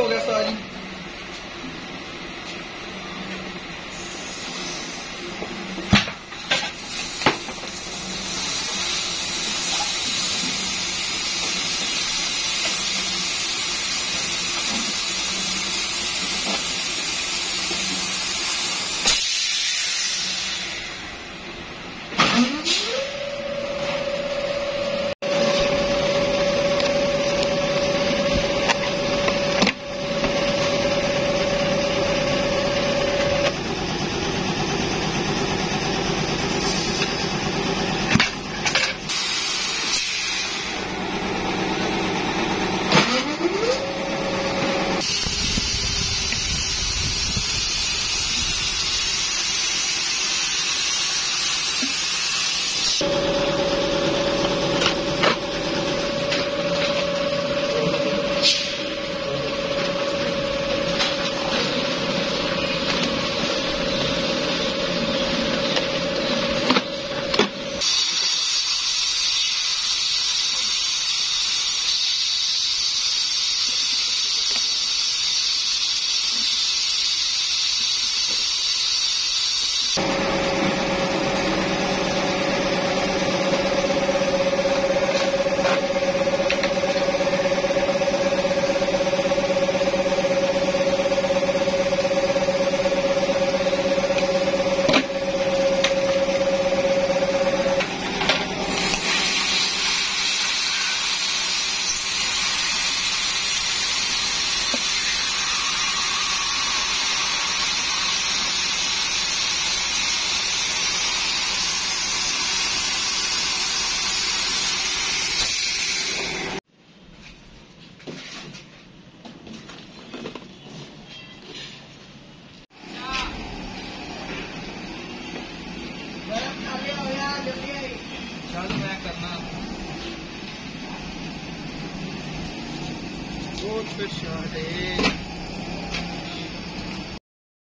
fogo nessa área. Mm-hmm. Uhum. बहुत खुश हो रहे